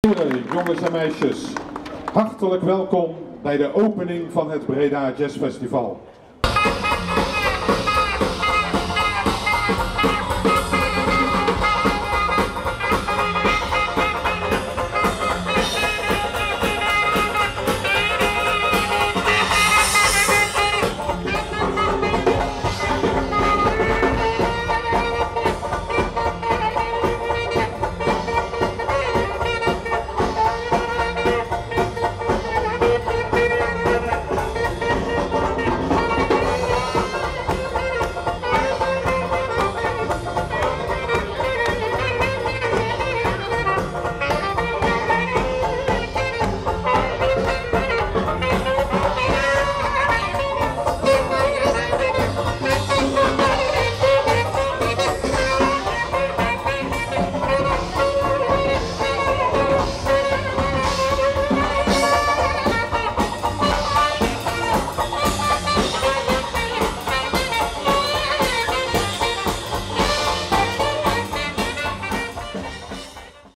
Jongens en meisjes, hartelijk welkom bij de opening van het Breda Jazz Festival.